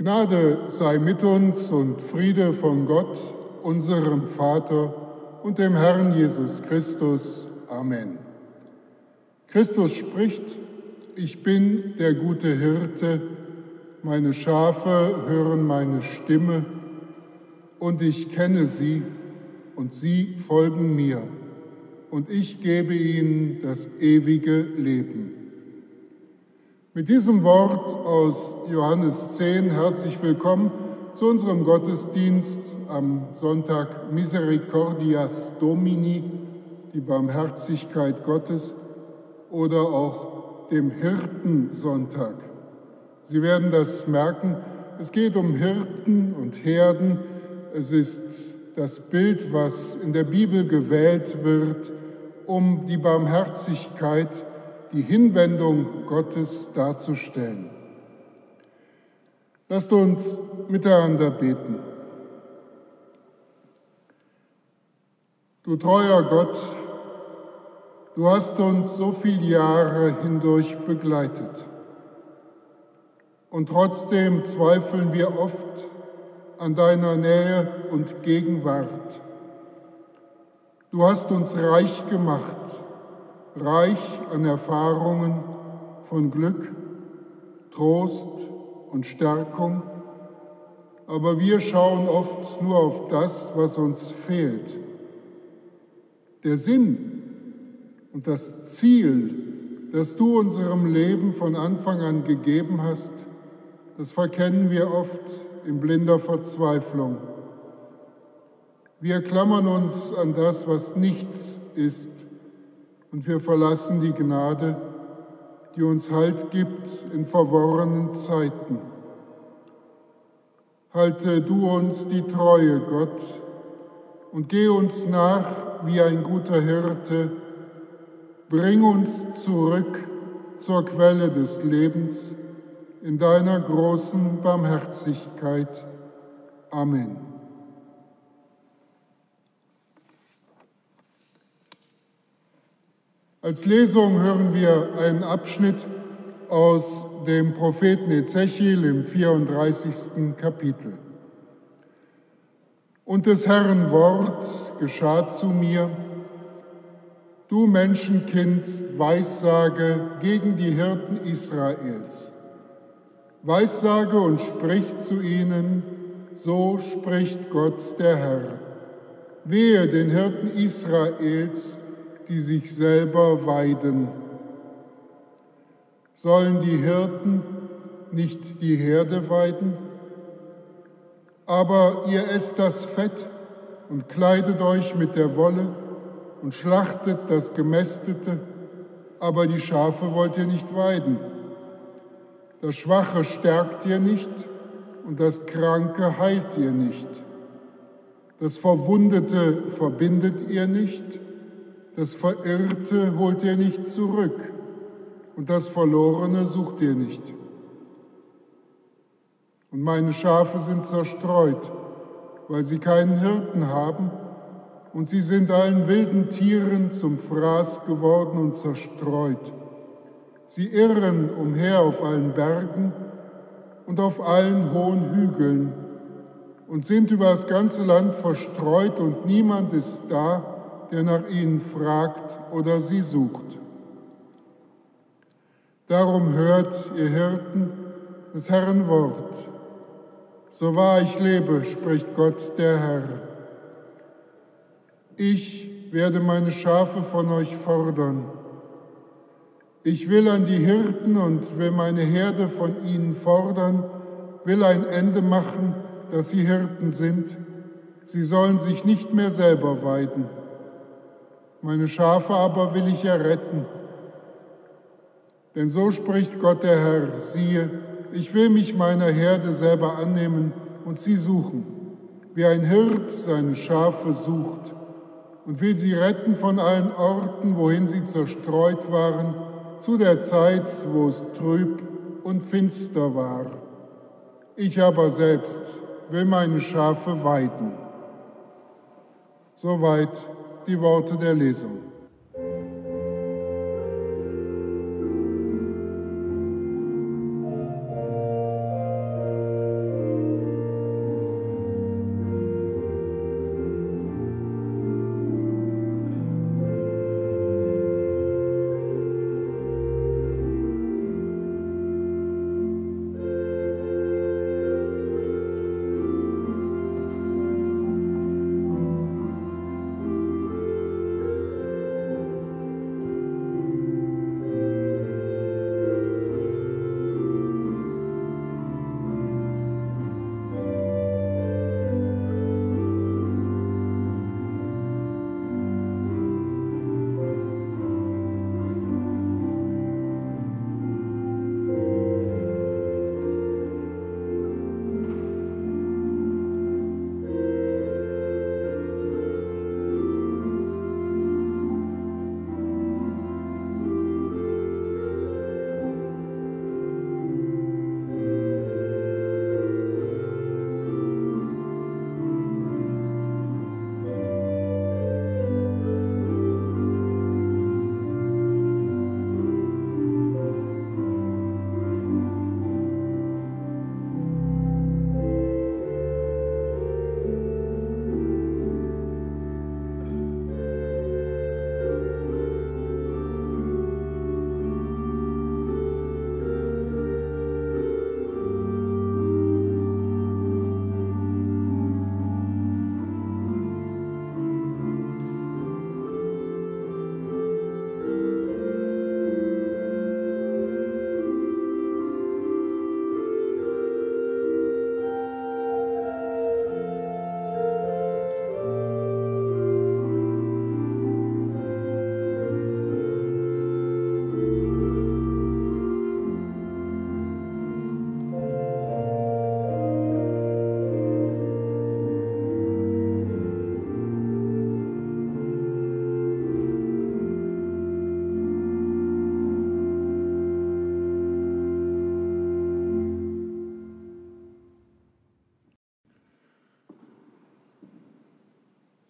Gnade sei mit uns und Friede von Gott, unserem Vater und dem Herrn Jesus Christus. Amen. Christus spricht, ich bin der gute Hirte, meine Schafe hören meine Stimme und ich kenne sie und sie folgen mir und ich gebe ihnen das ewige Leben. Mit diesem Wort aus Johannes 10 herzlich willkommen zu unserem Gottesdienst am Sonntag Misericordias Domini, die Barmherzigkeit Gottes, oder auch dem Hirtensonntag. Sie werden das merken, es geht um Hirten und Herden. Es ist das Bild, was in der Bibel gewählt wird, um die Barmherzigkeit zu die Hinwendung Gottes darzustellen. Lasst uns miteinander beten. Du treuer Gott, du hast uns so viele Jahre hindurch begleitet. Und trotzdem zweifeln wir oft an deiner Nähe und Gegenwart. Du hast uns reich gemacht reich an Erfahrungen von Glück, Trost und Stärkung, aber wir schauen oft nur auf das, was uns fehlt. Der Sinn und das Ziel, das du unserem Leben von Anfang an gegeben hast, das verkennen wir oft in blinder Verzweiflung. Wir klammern uns an das, was nichts ist und wir verlassen die Gnade, die uns Halt gibt in verworrenen Zeiten. Halte du uns die Treue, Gott, und geh uns nach wie ein guter Hirte. Bring uns zurück zur Quelle des Lebens in deiner großen Barmherzigkeit. Amen. Als Lesung hören wir einen Abschnitt aus dem Propheten Ezechiel im 34. Kapitel. Und des Herrn Wort geschah zu mir, du Menschenkind, Weissage gegen die Hirten Israels. Weissage und sprich zu ihnen, so spricht Gott der Herr. Wehe den Hirten Israels, die sich selber weiden. Sollen die Hirten nicht die Herde weiden? Aber ihr esst das Fett und kleidet euch mit der Wolle und schlachtet das Gemästete, aber die Schafe wollt ihr nicht weiden. Das Schwache stärkt ihr nicht und das Kranke heilt ihr nicht. Das Verwundete verbindet ihr nicht das Verirrte holt ihr nicht zurück und das Verlorene sucht ihr nicht. Und meine Schafe sind zerstreut, weil sie keinen Hirten haben, und sie sind allen wilden Tieren zum Fraß geworden und zerstreut. Sie irren umher auf allen Bergen und auf allen hohen Hügeln und sind über das ganze Land verstreut und niemand ist da, der nach ihnen fragt oder sie sucht. Darum hört, ihr Hirten, des Herrn Wort. So wahr ich lebe, spricht Gott der Herr. Ich werde meine Schafe von euch fordern. Ich will an die Hirten und will meine Herde von ihnen fordern, will ein Ende machen, dass sie Hirten sind. Sie sollen sich nicht mehr selber weiden. Meine Schafe aber will ich erretten. Denn so spricht Gott der Herr, siehe, ich will mich meiner Herde selber annehmen und sie suchen, wie ein Hirt seine Schafe sucht und will sie retten von allen Orten, wohin sie zerstreut waren, zu der Zeit, wo es trüb und finster war. Ich aber selbst will meine Schafe weiden. Soweit die Worte der Lesung.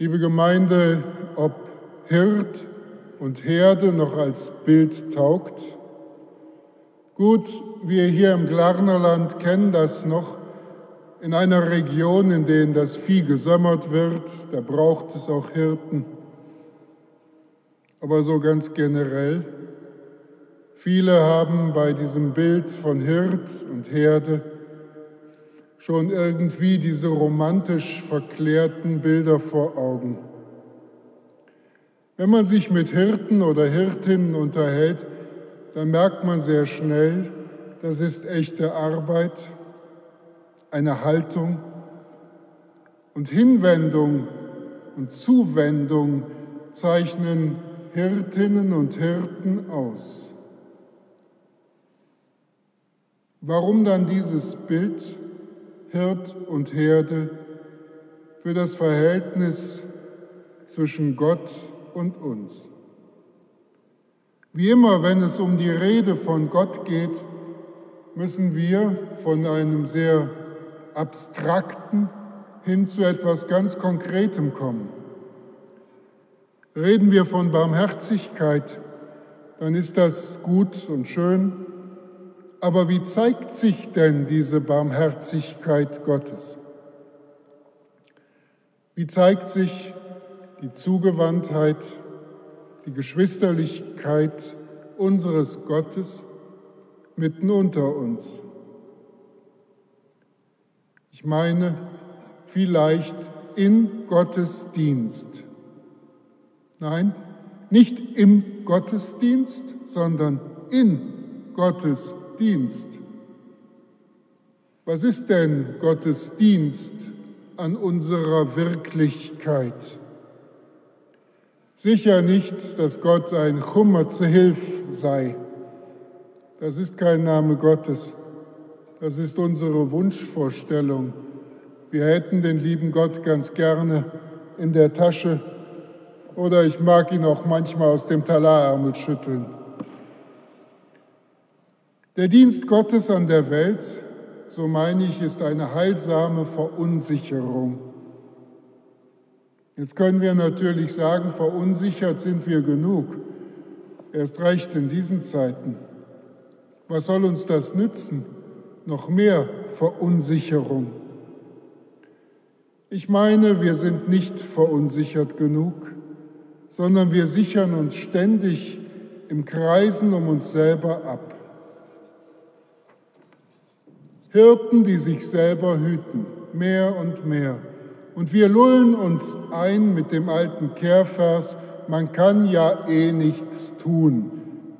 Liebe Gemeinde, ob Hirt und Herde noch als Bild taugt? Gut, wir hier im Glarnerland kennen das noch. In einer Region, in der das Vieh gesammert wird, da braucht es auch Hirten. Aber so ganz generell, viele haben bei diesem Bild von Hirt und Herde schon irgendwie diese romantisch verklärten Bilder vor Augen. Wenn man sich mit Hirten oder Hirtinnen unterhält, dann merkt man sehr schnell, das ist echte Arbeit, eine Haltung und Hinwendung und Zuwendung zeichnen Hirtinnen und Hirten aus. Warum dann dieses Bild Hirt und Herde für das Verhältnis zwischen Gott und uns? Wie immer, wenn es um die Rede von Gott geht, müssen wir von einem sehr abstrakten hin zu etwas ganz Konkretem kommen. Reden wir von Barmherzigkeit, dann ist das gut und schön, aber wie zeigt sich denn diese Barmherzigkeit Gottes? Wie zeigt sich die Zugewandtheit, die Geschwisterlichkeit unseres Gottes mitten unter uns? Ich meine vielleicht in Gottes Dienst. Nein, nicht im Gottesdienst, sondern in Gottes Dienst. Was ist denn Gottes Dienst an unserer Wirklichkeit? Sicher nicht, dass Gott ein Chummer zu Hilf sei. Das ist kein Name Gottes. Das ist unsere Wunschvorstellung. Wir hätten den lieben Gott ganz gerne in der Tasche oder ich mag ihn auch manchmal aus dem Talarärmel schütteln. Der Dienst Gottes an der Welt, so meine ich, ist eine heilsame Verunsicherung. Jetzt können wir natürlich sagen, verunsichert sind wir genug, erst recht in diesen Zeiten. Was soll uns das nützen? Noch mehr Verunsicherung. Ich meine, wir sind nicht verunsichert genug, sondern wir sichern uns ständig im Kreisen um uns selber ab. Hirten, die sich selber hüten, mehr und mehr. Und wir lullen uns ein mit dem alten Kehrvers, man kann ja eh nichts tun.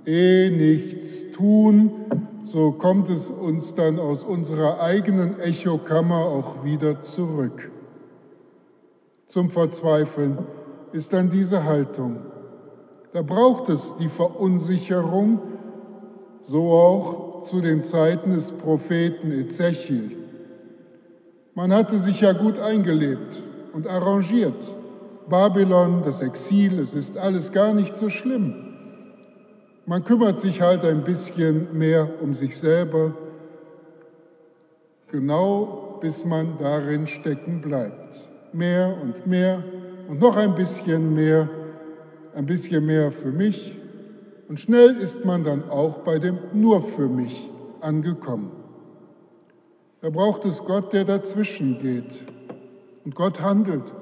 Eh nichts tun, so kommt es uns dann aus unserer eigenen Echokammer auch wieder zurück. Zum Verzweifeln ist dann diese Haltung. Da braucht es die Verunsicherung, so auch zu den Zeiten des Propheten Ezechiel. Man hatte sich ja gut eingelebt und arrangiert. Babylon, das Exil, es ist alles gar nicht so schlimm. Man kümmert sich halt ein bisschen mehr um sich selber, genau bis man darin stecken bleibt mehr und mehr und noch ein bisschen mehr, ein bisschen mehr für mich. Und schnell ist man dann auch bei dem nur für mich angekommen. Da braucht es Gott, der dazwischen geht. Und Gott handelt.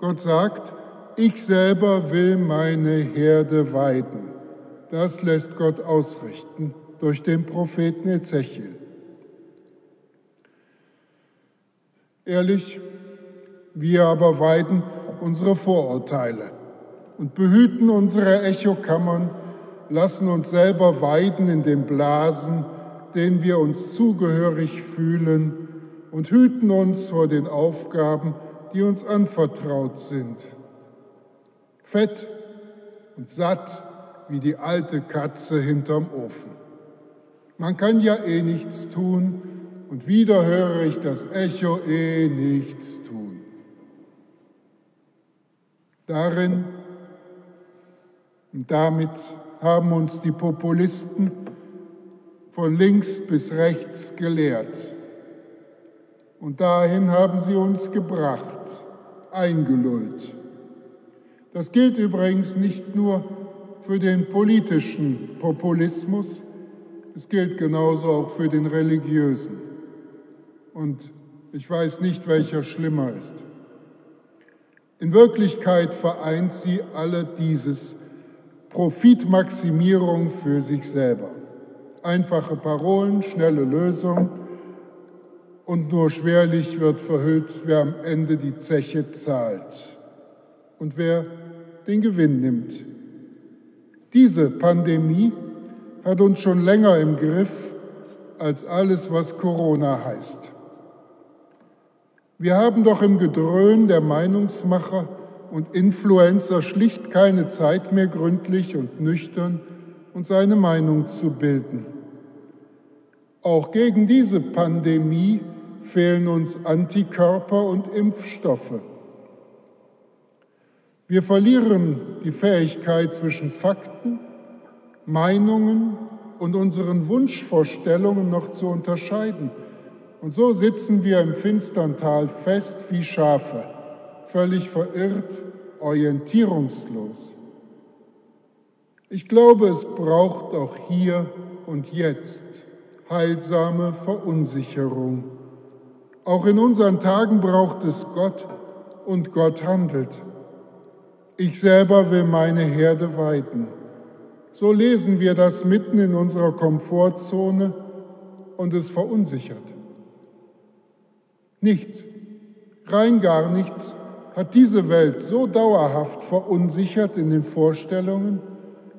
Gott sagt, ich selber will meine Herde weiden. Das lässt Gott ausrichten durch den Propheten Ezechiel. Ehrlich, wir aber weiden unsere Vorurteile und behüten unsere Echokammern, lassen uns selber weiden in den Blasen, denen wir uns zugehörig fühlen und hüten uns vor den Aufgaben, die uns anvertraut sind. Fett und satt wie die alte Katze hinterm Ofen. Man kann ja eh nichts tun und wieder höre ich das Echo eh nichts tun. Darin und damit haben uns die Populisten von links bis rechts gelehrt. Und dahin haben sie uns gebracht, eingelullt. Das gilt übrigens nicht nur für den politischen Populismus, es gilt genauso auch für den religiösen. Und ich weiß nicht, welcher schlimmer ist. In Wirklichkeit vereint sie alle dieses Profitmaximierung für sich selber. Einfache Parolen, schnelle Lösungen und nur schwerlich wird verhüllt, wer am Ende die Zeche zahlt und wer den Gewinn nimmt. Diese Pandemie hat uns schon länger im Griff als alles, was Corona heißt. Wir haben doch im Gedröhn der Meinungsmacher und Influencer schlicht keine Zeit mehr, gründlich und nüchtern uns seine Meinung zu bilden. Auch gegen diese Pandemie fehlen uns Antikörper und Impfstoffe. Wir verlieren die Fähigkeit zwischen Fakten, Meinungen und unseren Wunschvorstellungen noch zu unterscheiden. Und so sitzen wir im finstern Tal fest wie Schafe völlig verirrt, orientierungslos. Ich glaube, es braucht auch hier und jetzt heilsame Verunsicherung. Auch in unseren Tagen braucht es Gott und Gott handelt. Ich selber will meine Herde weiden. So lesen wir das mitten in unserer Komfortzone und es verunsichert. Nichts, rein gar nichts hat diese Welt so dauerhaft verunsichert in den Vorstellungen,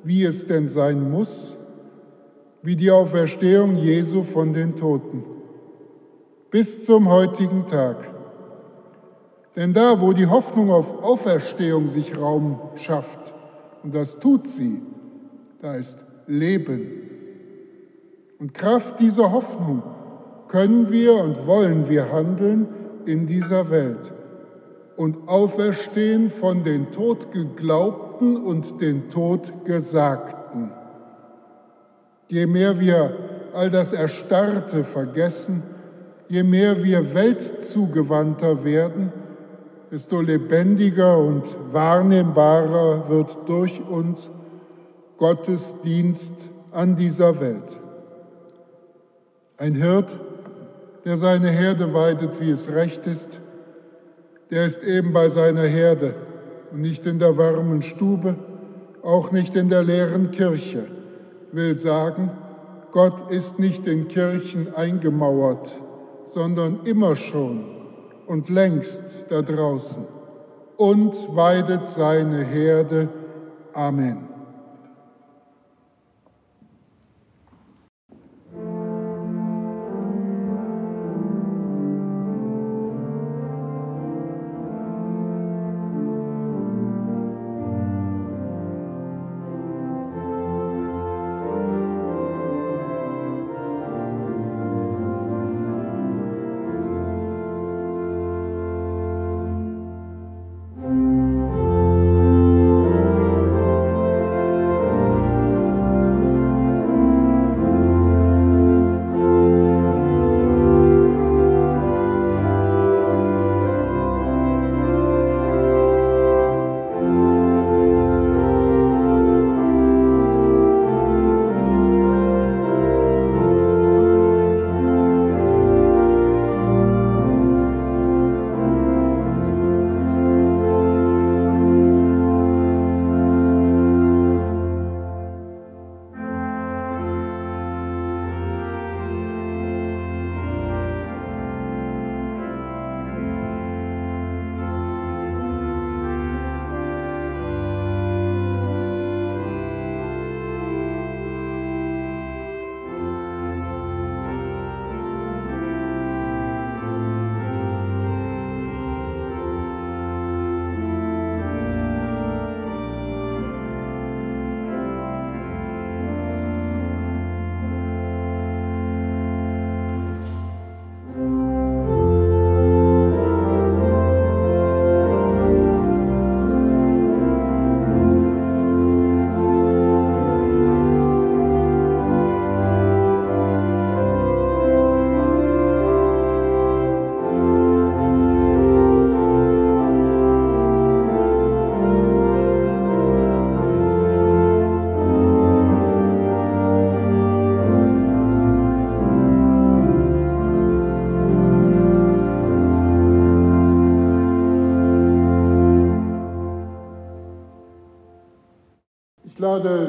wie es denn sein muss, wie die Auferstehung Jesu von den Toten. Bis zum heutigen Tag. Denn da, wo die Hoffnung auf Auferstehung sich Raum schafft, und das tut sie, da ist Leben. Und Kraft dieser Hoffnung können wir und wollen wir handeln in dieser Welt und Auferstehen von den Todgeglaubten und den Todgesagten. Je mehr wir all das Erstarrte vergessen, je mehr wir weltzugewandter werden, desto lebendiger und wahrnehmbarer wird durch uns Gottes Dienst an dieser Welt. Ein Hirt, der seine Herde weidet, wie es recht ist, der ist eben bei seiner Herde und nicht in der warmen Stube, auch nicht in der leeren Kirche, will sagen, Gott ist nicht in Kirchen eingemauert, sondern immer schon und längst da draußen und weidet seine Herde. Amen.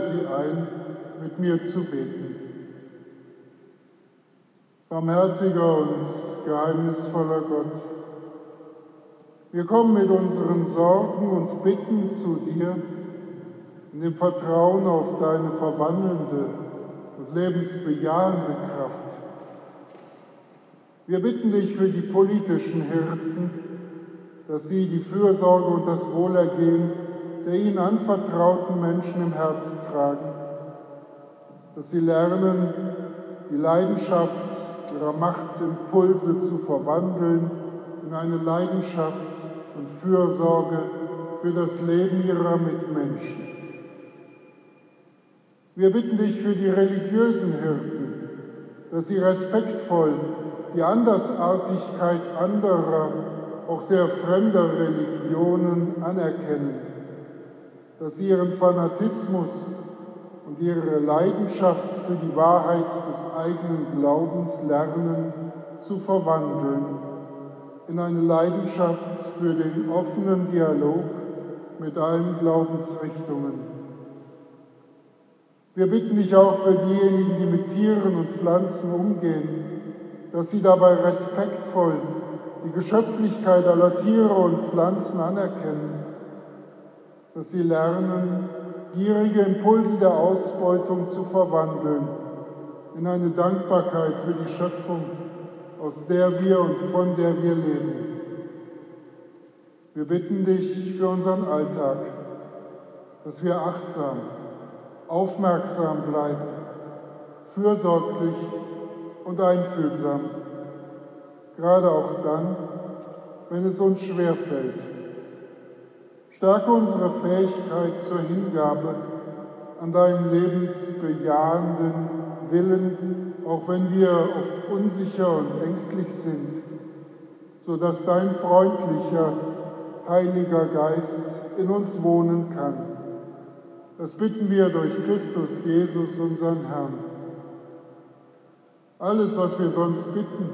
Sie ein, mit mir zu beten. Barmherziger und geheimnisvoller Gott, wir kommen mit unseren Sorgen und Bitten zu dir in dem Vertrauen auf deine verwandelnde und lebensbejahende Kraft. Wir bitten dich für die politischen Hirten, dass sie die Fürsorge und das Wohlergehen der ihnen anvertrauten Menschen im Herz tragen, dass sie lernen, die Leidenschaft ihrer Machtimpulse zu verwandeln in eine Leidenschaft und Fürsorge für das Leben ihrer Mitmenschen. Wir bitten dich für die religiösen Hirten, dass sie respektvoll die Andersartigkeit anderer, auch sehr fremder Religionen anerkennen, dass sie ihren Fanatismus und ihre Leidenschaft für die Wahrheit des eigenen Glaubens lernen zu verwandeln in eine Leidenschaft für den offenen Dialog mit allen Glaubensrichtungen. Wir bitten dich auch für diejenigen, die mit Tieren und Pflanzen umgehen, dass sie dabei respektvoll die Geschöpflichkeit aller Tiere und Pflanzen anerkennen, dass sie lernen, gierige Impulse der Ausbeutung zu verwandeln in eine Dankbarkeit für die Schöpfung, aus der wir und von der wir leben. Wir bitten dich für unseren Alltag, dass wir achtsam aufmerksam bleiben, fürsorglich und einfühlsam, gerade auch dann, wenn es uns schwerfällt. Stärke unsere Fähigkeit zur Hingabe an deinen lebensbejahenden Willen, auch wenn wir oft unsicher und ängstlich sind, sodass dein freundlicher, heiliger Geist in uns wohnen kann. Das bitten wir durch Christus Jesus, unseren Herrn. Alles, was wir sonst bitten,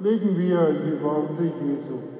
legen wir in die Worte Jesu.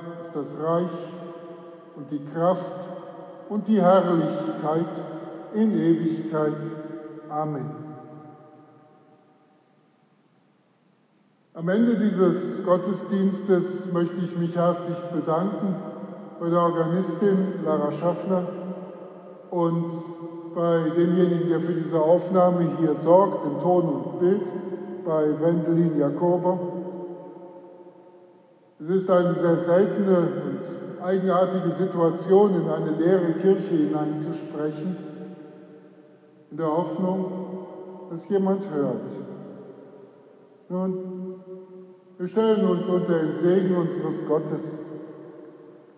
ist das Reich und die Kraft und die Herrlichkeit in Ewigkeit. Amen. Am Ende dieses Gottesdienstes möchte ich mich herzlich bedanken bei der Organistin Lara Schaffner und bei demjenigen, der für diese Aufnahme hier sorgt, in Ton und Bild, bei Wendelin Jakober. Es ist eine sehr seltene und eigenartige Situation, in eine leere Kirche hineinzusprechen, in der Hoffnung, dass jemand hört. Nun, wir stellen uns unter den Segen unseres Gottes.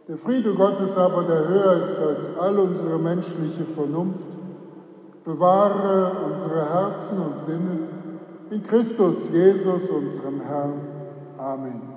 Der Friede Gottes aber, der höher ist als all unsere menschliche Vernunft, bewahre unsere Herzen und Sinne in Christus Jesus, unserem Herrn. Amen.